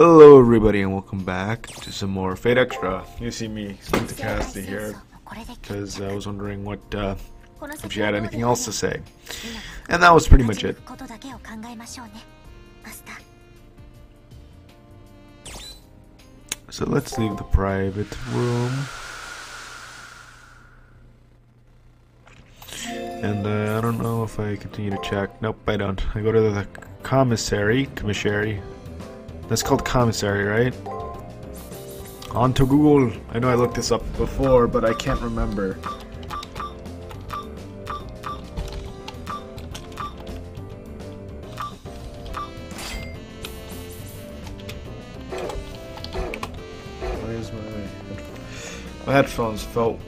Hello everybody and welcome back to some more Fate Extra. You see me speak to Cassie here because I was wondering what uh, if she had anything else to say. And that was pretty much it. So let's leave the private room. And uh, I don't know if I continue to check. Nope, I don't. I go to the commissary, commissary, that's called commissary, right? On to Google. I know I looked this up before, but I can't remember. My headphones felt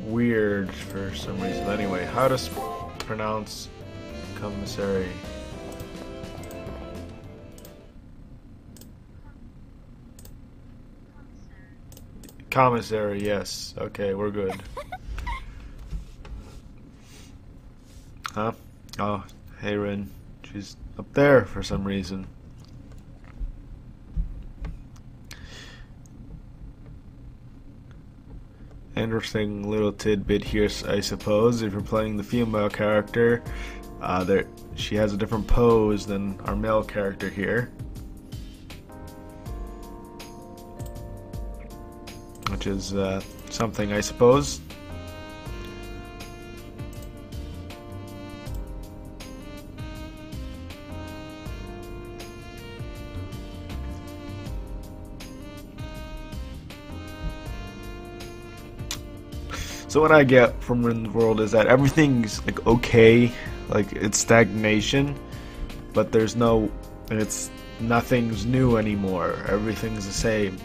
weird for some reason. Anyway, how to pronounce commissary? Commissary, yes. Okay, we're good. Huh? Oh, hey Rin. She's up there for some reason. Interesting little tidbit here, I suppose. If you're playing the female character, uh, there she has a different pose than our male character here. Which is uh, something I suppose. So what I get from the world is that everything's like okay, like it's stagnation, but there's no, it's nothing's new anymore. Everything's the same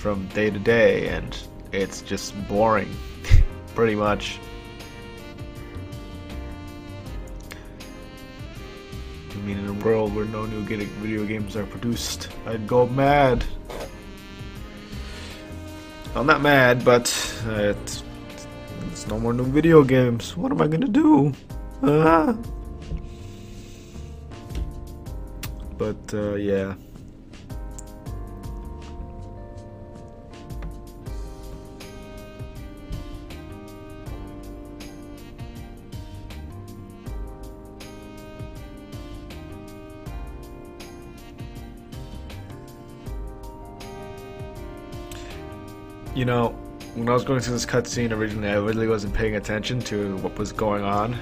from day to day, and it's just boring, pretty much. I mean, in a world where no new video games are produced, I'd go mad. I'm not mad, but uh, it's, it's no more new video games. What am I gonna do? Uh, but uh, yeah. You know, when I was going through this cutscene originally, I really wasn't paying attention to what was going on.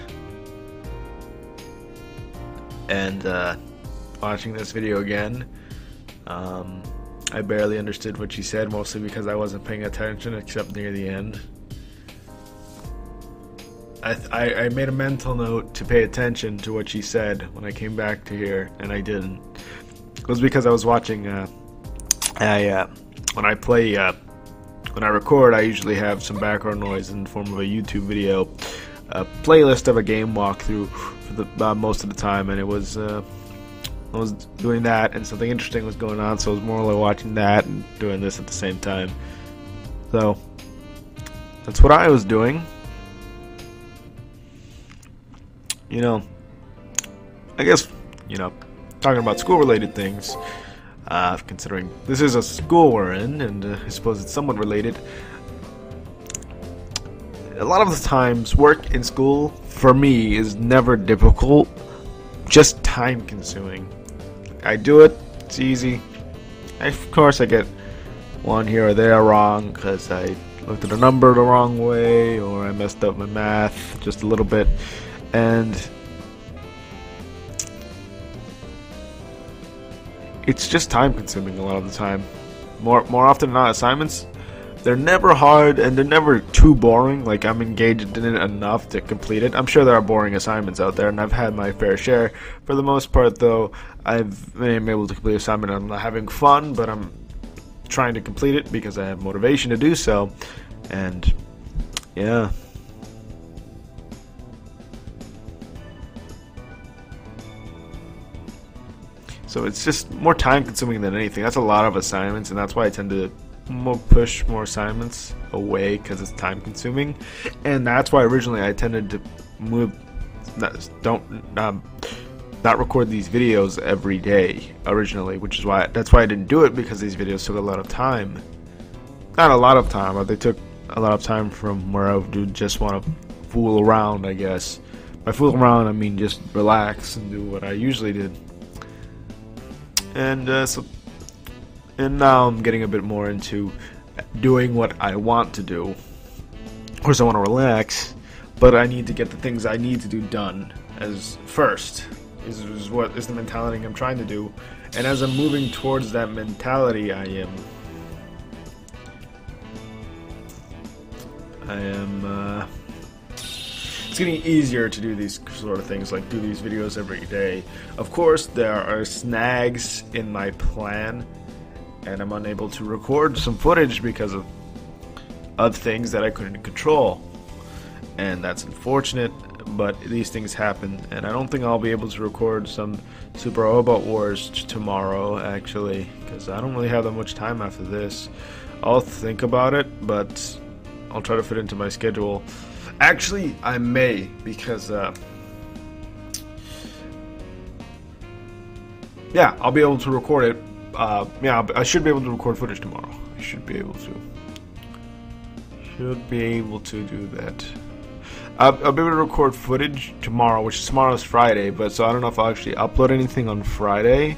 And uh, watching this video again, um, I barely understood what she said, mostly because I wasn't paying attention except near the end. I, I, I, made a mental note to pay attention to what she said when I came back to here, and I didn't. It was because I was watching. Uh, I uh, when I play uh, when I record, I usually have some background noise in the form of a YouTube video, a playlist of a game walkthrough for the uh, most of the time, and it was uh, I was doing that, and something interesting was going on, so I was more like watching that and doing this at the same time. So that's what I was doing. You know, I guess you know, talking about school-related things uh, considering this is a school we're in, and uh, I suppose it's somewhat related. A lot of the times, work in school for me is never difficult, just time consuming. I do it, it's easy. I, of course, I get one here or there wrong because I looked at a number the wrong way or I messed up my math just a little bit. And it's just time consuming a lot of the time. More more often than not, assignments they're never hard and they're never too boring. Like I'm engaged in it enough to complete it. I'm sure there are boring assignments out there, and I've had my fair share. For the most part, though, I've been able to complete assignment. I'm not having fun, but I'm trying to complete it because I have motivation to do so. And yeah. So it's just more time consuming than anything. That's a lot of assignments, and that's why I tend to more push more assignments away because it's time consuming. And that's why originally I tended to move, don't, um, not record these videos every day originally, which is why that's why I didn't do it because these videos took a lot of time. Not a lot of time, but they took a lot of time from where I would just want to fool around, I guess. By fool around, I mean just relax and do what I usually did. And uh, so, and now I'm getting a bit more into doing what I want to do. Of course, I want to relax, but I need to get the things I need to do done as first. Is, is what is the mentality I'm trying to do, and as I'm moving towards that mentality, I am. I am. Uh, it's getting easier to do these sort of things, like do these videos every day. Of course, there are snags in my plan, and I'm unable to record some footage because of of things that I couldn't control, and that's unfortunate but these things happen, and I don't think I'll be able to record some Super Robot Wars tomorrow, actually, because I don't really have that much time after this. I'll think about it, but I'll try to fit into my schedule. Actually, I may, because, uh, yeah, I'll be able to record it. Uh, yeah, I should be able to record footage tomorrow. I should be able to. Should be able to do that. I'll, I'll, be able to record footage tomorrow, which is tomorrow's Friday, but so I don't know if I'll actually upload anything on Friday.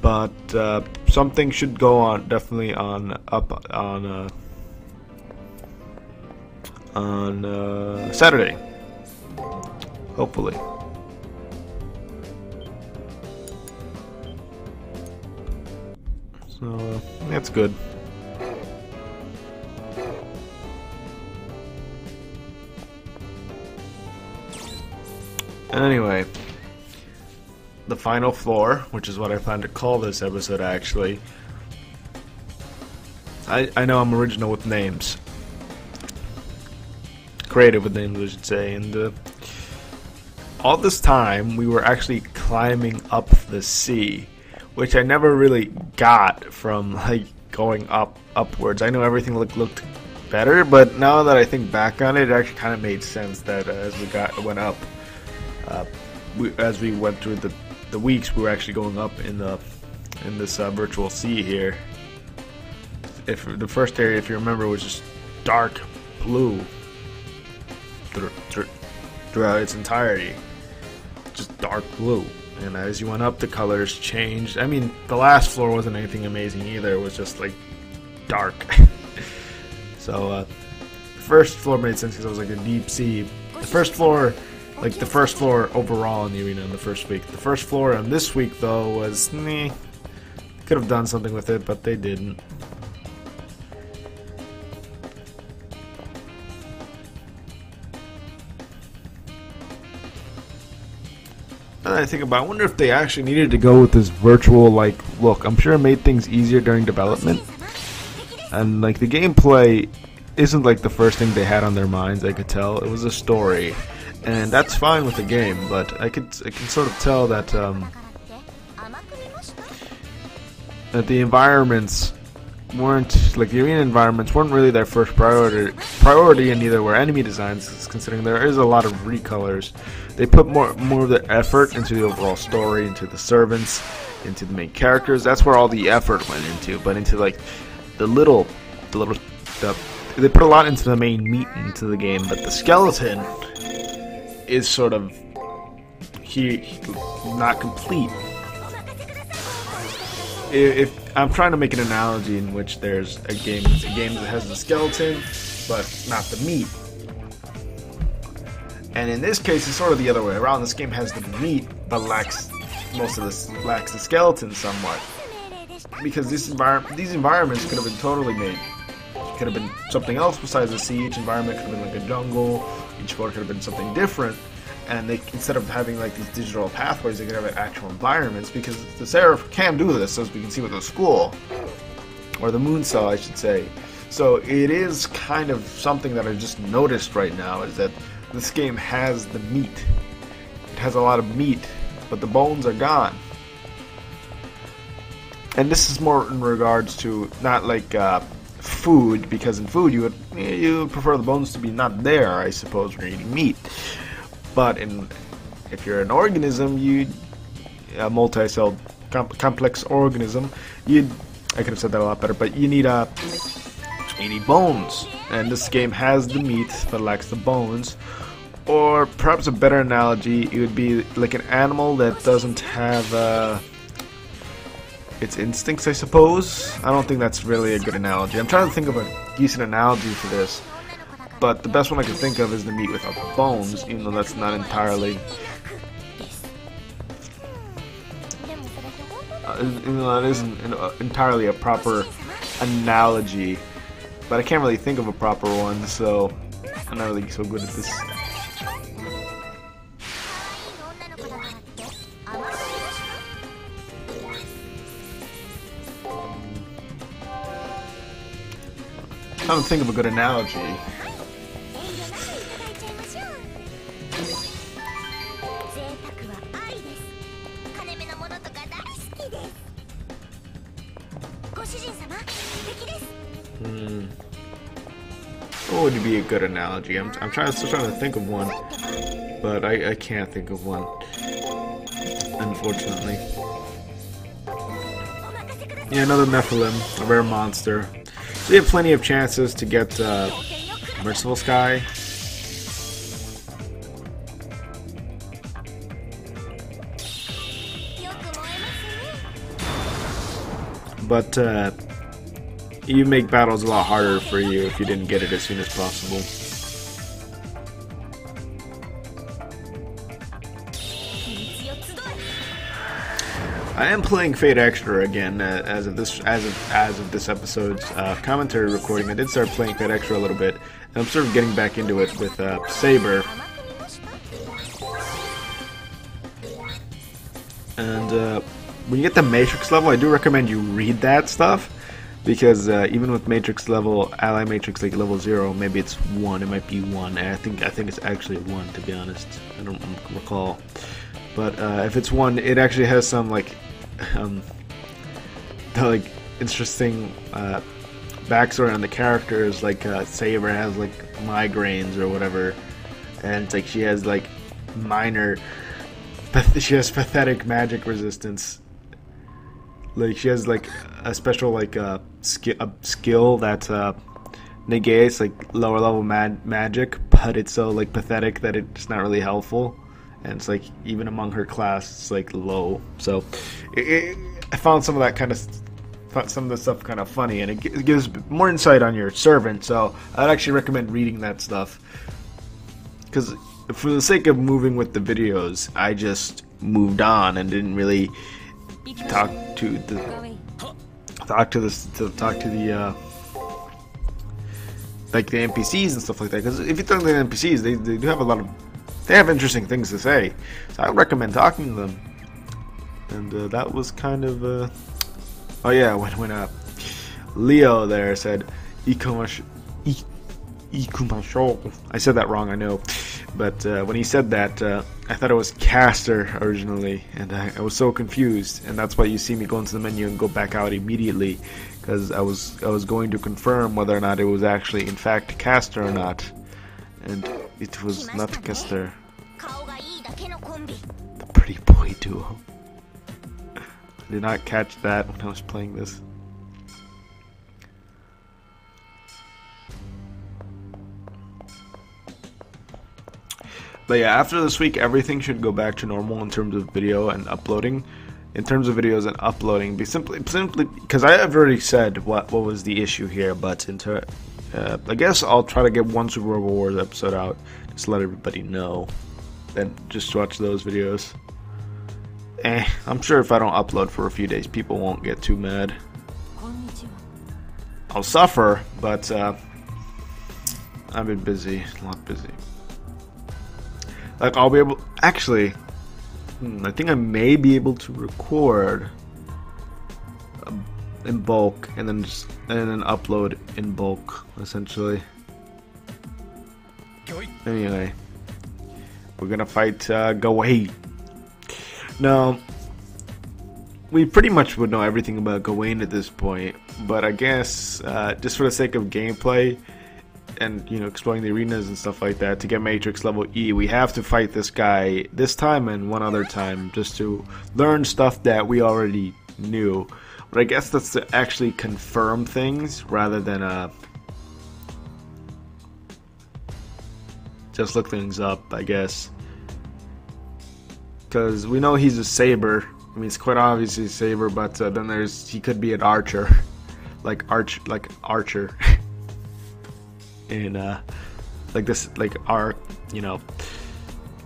But uh, something should go on definitely on up on uh, on uh, Saturday, hopefully. So uh, that's good. Anyway, the final floor, which is what I plan to call this episode actually. I, I know I'm original with names. Creative with names, I should say. And uh, all this time, we were actually climbing up the sea, which I never really got from like going up upwards. I know everything looked looked better, but now that I think back on it, it actually kind of made sense that uh, as we got went up, uh, we, as we went through the, the weeks, we were actually going up in the in this uh, virtual sea here. If the first area, if you remember, was just dark blue throughout its entirety, just dark blue. And as you went up, the colors changed. I mean, the last floor wasn't anything amazing either. It was just like dark. so uh, the first floor made sense because it was like a deep sea. The first floor like the first floor overall in the arena in the first week. The first floor on this week though was meh. Could have done something with it, but they didn't. And I think about, I wonder if they actually needed to go with this virtual like look. I'm sure it made things easier during development, and like the gameplay isn't like the first thing they had on their minds. I could tell it was a story and that's fine with the game. But I could I can sort of tell that um, that the environments weren't like the arena environments weren't really their first priority priority and neither were enemy designs considering there is a lot of recolors they put more more of the effort into the overall story into the servants into the main characters that's where all the effort went into but into like the little the little the, they put a lot into the main meat into the game but the skeleton is sort of he, he not complete. If, I'm trying to make an analogy in which there's a game, a game that has the skeleton, but not the meat. And in this case, it's sort of the other way around. This game has the meat, but lacks most of this lacks the skeleton somewhat. Because this environment, these environments could have been totally made. Could have been something else besides a sea. Environment could have been like a jungle each floor could have been something different. And they instead of having like these digital pathways, they could have actual environments because the Seraph can do this, as we can see with the school or the moon cell, I should say. So it is kind of something that I just noticed right now is that this game has the meat. It has a lot of meat, but the bones are gone. And this is more in regards to not like uh, food because in food you would you would prefer the bones to be not there, I suppose, when you're eating meat. But in if you're an organism, you a multi-celled com- complex organism, you I could have said that a lot better, but you need a you need bones, and this game has the meat but lacks the bones. Or perhaps a better analogy, it would be like an animal that doesn't have uh, its instincts, I suppose. I don't think that's really a good analogy. I'm trying to think of a decent analogy for this, but the best one I can think of is the meat without the bones, even though that's not entirely uh, even though that isn't entirely a proper analogy. But I can't really think of a proper one, so I'm not really so good at this. I don't think of a good analogy. Good analogy? I'm, I'm trying, still trying to think of one, but I, I can't think of one, unfortunately. Yeah, another Nephilim, a rare monster. So you have plenty of chances to get uh, Merciful Sky. But uh, you make battles a lot harder for you if you didn't get it as soon as possible. I am playing Fate Extra again uh, as of this as of as of this episode's uh, commentary recording. I did start playing Fate Extra a little bit, and I'm sort of getting back into it with uh, Saber. And uh, when you get the Matrix level, I do recommend you read that stuff because uh, even with Matrix level, Ally Matrix like level zero, maybe it's one. It might be one. I think I think it's actually one to be honest. I don't recall, but uh, if it's one, it actually has some like um, like interesting uh, backstory on the characters. Like uh, Saber has like migraines or whatever, and it's like she has like minor. She has pathetic magic resistance like she has like a special like uh, skill a skill that uh, negates like lower level mag- magic, but it's so like pathetic that it's not really helpful, and it's like even among her class, it's like low. So it, it, I found some of that kind of some of the stuff kind of funny, and it, it gives more insight on your servant. So I'd actually recommend reading that stuff because for the sake of moving with the videos, I just moved on and didn't really talk to the talk to the to talk to the uh, like the NPCs and stuff like that. Because if you talk to the NPCs, they, they do have a lot of they have interesting things to say. So I recommend talking to them. And uh, that was kind of uh, oh yeah when when uh, Leo there said I said that wrong, I know. But uh, when he said that, uh, I thought it was Caster originally, and I, I, was so confused. And that's why you see me go into the menu and go back out immediately, because I was I was going to confirm whether or not it was actually in fact Caster or not, and it was not Caster. The pretty boy duo. I did not catch that when I was playing this. But yeah, after this week, everything should go back to normal in terms of video and uploading. In terms of videos and uploading, be simply simply because I have already said what what was the issue here, but into uh, I guess I'll try to get one Super Robot Wars episode out, just let everybody know, and just watch those videos. Eh, I'm sure if I don't upload for a few days, people won't get too mad. I'll suffer, but uh, I've been busy, a lot busy. Like I'll be able. Actually, hmm, I think I may be able to record um, in bulk and then just and then upload in bulk, essentially. Anyway, we're gonna fight uh, Gawain. Now, we pretty much would know everything about Gawain at this point, but I guess uh, just for the sake of gameplay, and you know exploring the arenas and stuff like that to get Matrix level E, we have to fight this guy this time and one other time just to learn stuff that we already knew. But I guess that's to actually confirm things rather than uh, just look things up, I guess. Because we know he's a saber. I mean, it's quite obvious he's a saber, but uh, then there's he could be an archer, like arch, like archer. in uh, like this, like our, you know,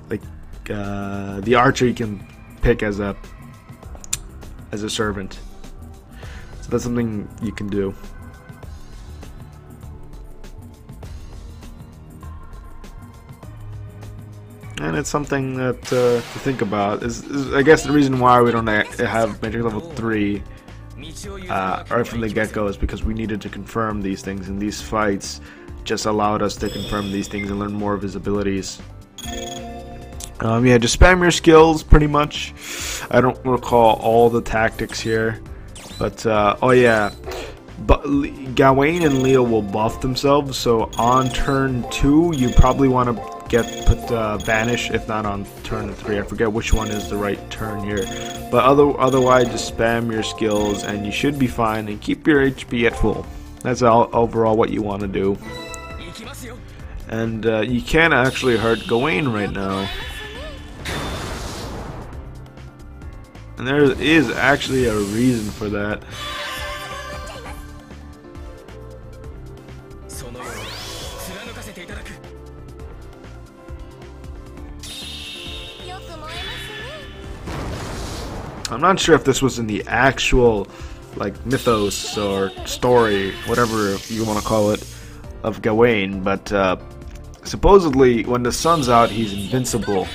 like uh, the archer you can pick as a as a servant. So that's something you can do. And it's something that uh, to think about. Is, is, I guess the reason why we don't have Matrix level 3 uh, right from the get-go is because we needed to confirm these things, in these fights just allowed us to confirm these things and learn more of his abilities. Um, yeah, just spam your skills, pretty much. I don't recall all the tactics here. But, uh, oh yeah. But Gawain and Leo will buff themselves, so on turn 2, you probably want to get put uh, Vanish, if not on turn 3. I forget which one is the right turn here. But other, otherwise, just spam your skills, and you should be fine, and keep your HP at full. That's all, overall what you want to do. And uh, you can actually hurt Gawain right now. And there is actually a reason for that. I'm not sure if this was in the actual like mythos or story, whatever you want to call it, of Gawain, but uh, supposedly when the sun's out, he's invincible.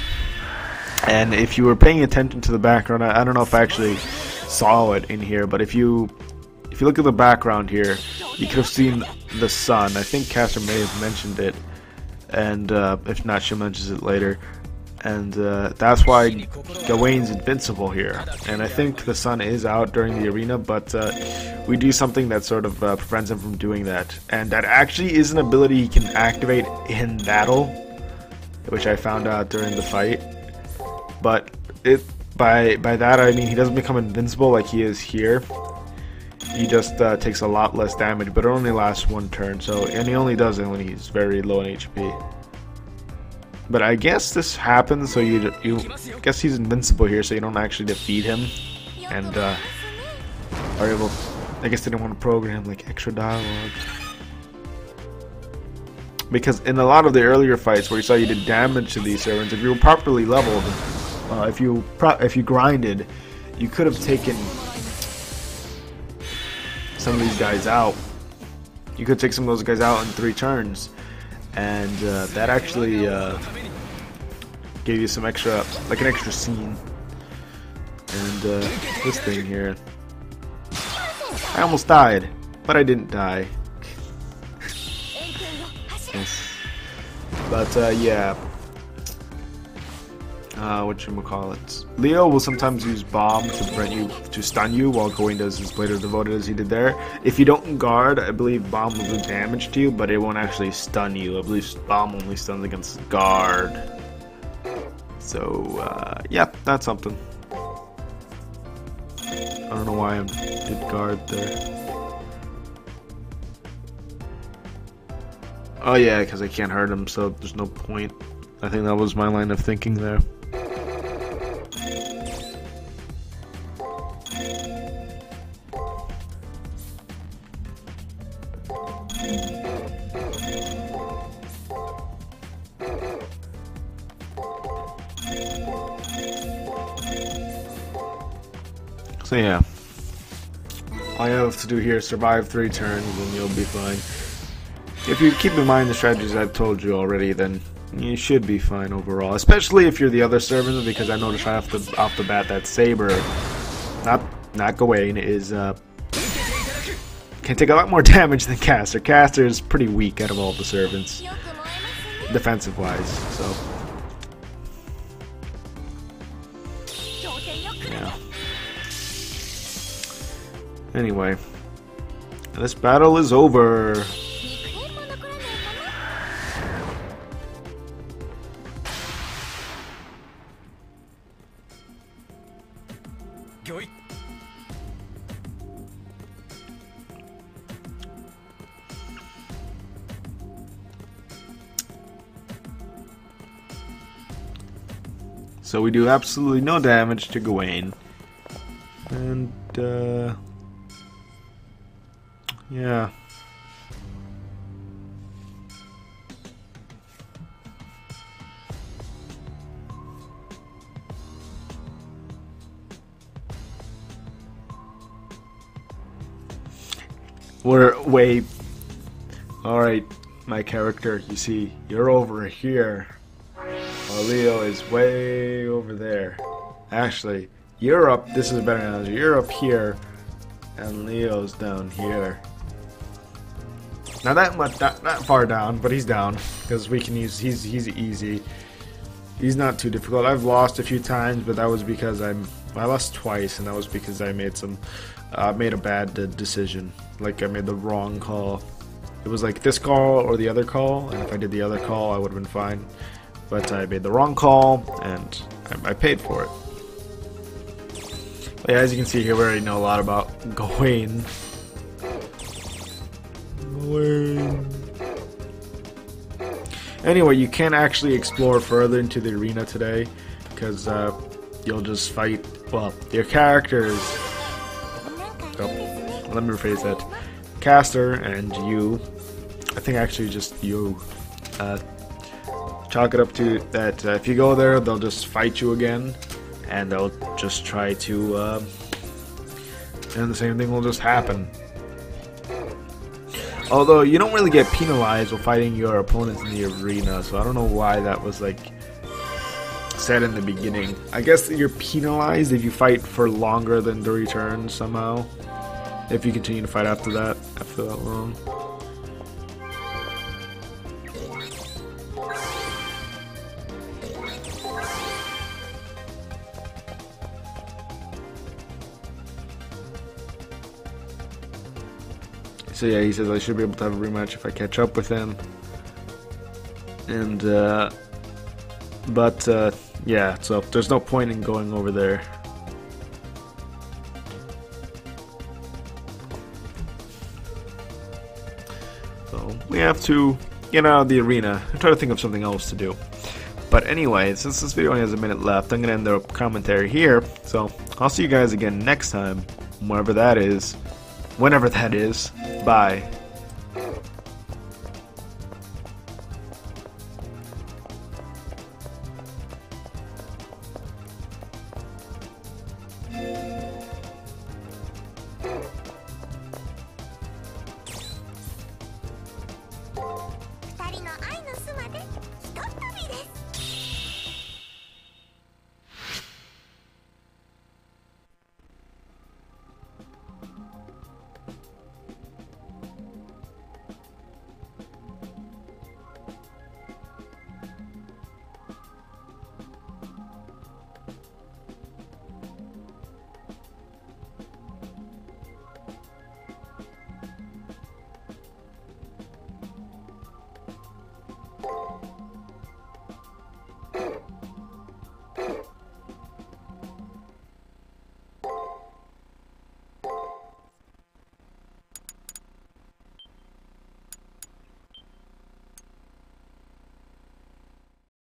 And if you were paying attention to the background, I, I don't know if I actually saw it in here, but if you if you look at the background here, you could have seen the sun. I think Caster may have mentioned it, and uh, if not, she mentions it later. And uh, that's why Gawain's invincible here. And I think the sun is out during the arena, but uh, we do something that sort of uh, prevents him from doing that. And that actually is an ability he can activate in battle, which I found out during the fight. But it by by that I mean he doesn't become invincible like he is here. He just uh, takes a lot less damage, but it only lasts one turn. So and he only does it when he's very low in HP. But I guess this happens so you you guess he's invincible here, so you don't actually defeat him, and uh, are able. I guess they didn't want to program like extra dialogue. Because in a lot of the earlier fights where you saw you did damage to these servants, if you were properly leveled, uh, if you if you grinded, you could have taken some of these guys out. You could take some of those guys out in three turns, and uh, that actually uh, gave you some extra, like an extra scene. And uh, this thing here, I almost died, but I didn't die. But uh, yeah, uh, what you call it? Leo will sometimes use bomb to prevent you to stun you, while Gawain does his blade of devoted as he did there. If you don't guard, I believe bomb will do damage to you, but it won't actually stun you. I believe bomb only stuns against guard. So uh, yeah, that's something. I don't know why I did guard there. Oh yeah, because I can't hurt him, so there's no point. I think that was my line of thinking there. Do here survive three turns and you'll be fine. If you keep in mind the strategies I've told you already, then you should be fine overall. Especially if you're the other servant, because I noticed right off the off the bat that Saber, not not Gawain, is uh, can take a lot more damage than Caster. Caster is pretty weak out of all the servants, defensive wise. So. yeah. Anyway, this battle is over. So we do absolutely no damage to Gawain. And, uh... Yeah. We're way... Alright, my character, you see, you're over here. While Leo is way over there. Actually, you're up, this is a better analogy, you're up here, and Leo's down here. Not that much, not, not far down, but he's down, because we can use, he's, he's easy. He's not too difficult. I've lost a few times, but that was because I'm, I lost twice, and that was because I made some, uh, made a bad decision. Like I made the wrong call. It was like this call or the other call, and if I did the other call, I would have been fine. But I made the wrong call, and I, I paid for it. But yeah, as you can see here, we already know a lot about Gawain. Gawain. Anyway, you can't actually explore further into the arena today because uh, you'll just fight. Well, your characters. Oh, let me rephrase that. Caster and you. I think actually just you. Uh, chalk it up to that uh, if you go there, they'll just fight you again, and they'll just try to. Uh, and the same thing will just happen. Although you don't really get penalized while fighting your opponents in the arena, so I don't know why that was like said in the beginning. I guess you're penalized if you fight for longer than three turns somehow. If you continue to fight after that, after that long. So yeah, he says I should be able to have a rematch if I catch up with him. And, uh, but, uh, yeah, so there's no point in going over there. So we have to get out of the arena and try to think of something else to do. But anyway, since this video only has a minute left, I'm going to end the commentary here. So I'll see you guys again next time, wherever that is whenever that is. Bye.